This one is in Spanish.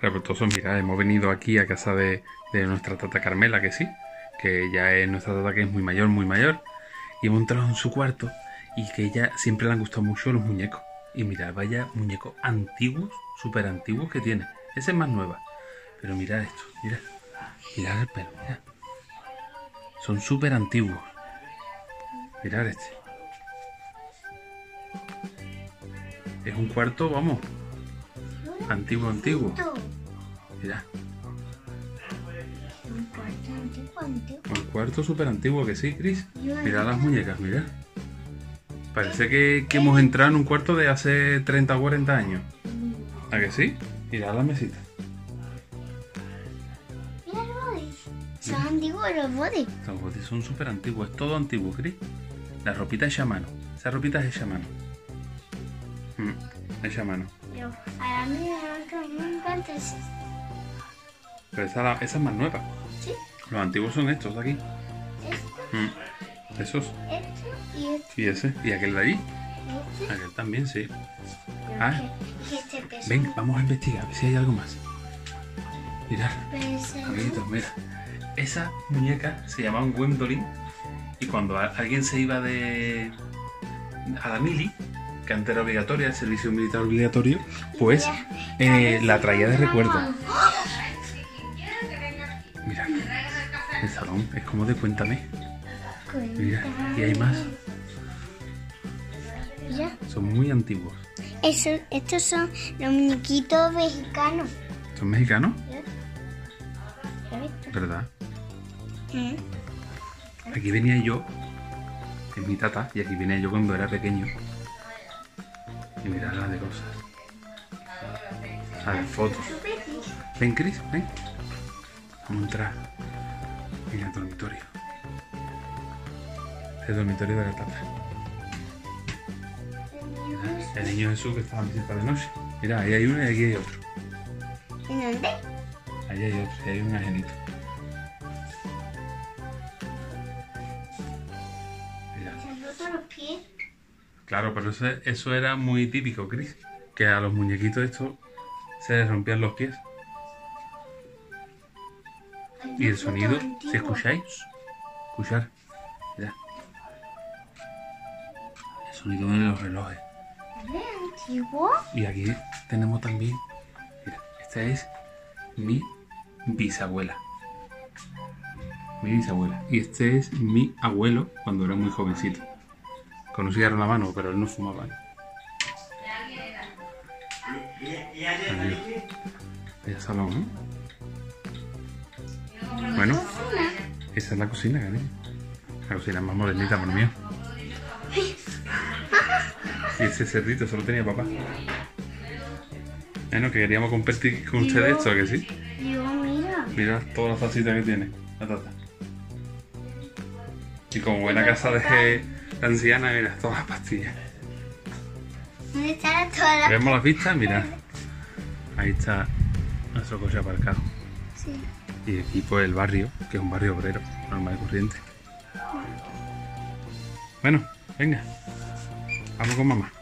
revoltosos, mira, hemos venido aquí a casa de, de nuestra tata Carmela, que sí, que ya es nuestra tata que es muy mayor, muy mayor, y hemos entrado en su cuarto y que ella siempre le han gustado mucho los muñecos. Y mirad, vaya muñecos antiguos, súper antiguos que tiene. Esa es más nueva. Pero mirad esto, mirad. Mirad el pelo, mirad. Son súper antiguos. Mirad este. Es un cuarto, vamos, antiguo, antiguo. Mirad. Un cuarto antiguo, antiguo. Un cuarto súper antiguo que sí, Chris. Mirad las muñecas, mirad. Parece que, que hemos entrado en un cuarto de hace 30 o 40 años. ¿A que sí? Mirad la mesita. Mira los bodies. Son antiguos los bodies. Los botes son súper antiguos. Es todo antiguo, Chris. La ropita hecha a mano. Esa ropita es hecha a mano. Mm, hecha a mano. Pero a mí me encanta ese. Pero esa, la- esa es más nueva. Sí. Los antiguos son estos de aquí. Esto, Mm, esos. esto y este. Y ese. Y aquel de allí. este. Aquel también, sí. Pero Ah. que- que este. Ven, vamos a investigar, a ver si hay algo más. Mirad. Amiguitos, mira. Esa muñeca se llamaba un Gwendolyn y cuando alguien se iba de a la mili, que antes era obligatoria, el servicio militar obligatorio, pues eh, la traía de recuerdo. Mira, el salón es como de cuéntame. Mira, y hay más. Son muy antiguos. Eso, estos son los muñequitos mexicanos. ¿Son mexicanos? ¿Verdad? Mm. Aquí venía yo, es mi tata, y aquí venía yo cuando era pequeño. Y mirad la de cosas. A ver, fotos. Ven, Chris, ven. Vamos a entrar en el dormitorio. El dormitorio de la tata. El niño Jesús que estaba en visita de noche. Mira, ahí hay uno y aquí hay otro. ¿En dónde? Ahí hay otro, y hay un angelito. Mira. Se han roto los pies. Claro, pero eso, eso era muy típico, Chris. Que a los muñequitos estos se les rompían los pies. Y el sonido, si escucháis, escuchar. Mira. El sonido de los relojes. Y aquí tenemos también. Mira, esta es mi bisabuela. Mi bisabuela. Y este es mi abuelo cuando era muy jovencito. Con un cigarro en la mano, pero él no fumaba. Ahí. Vaya salón, ¿eh? Bueno, esa es la cocina, cariño. La cocina más modernita, por mío. Y ese cerdito solo tenía papá. Bueno, que queríamos compartir con ustedes esto, ¿a que sí? Mira todas las tacitas que tiene la tata. Y como buena casa de anciana, mira, todas las pastillas. ¿Dónde están todas las... ¿Vemos las vistas? Mira. Ahí está nuestro coche aparcado. Sí. Y aquí pues el barrio, que es un barrio obrero, normal y corriente. Bueno, venga. Vamos con mamá.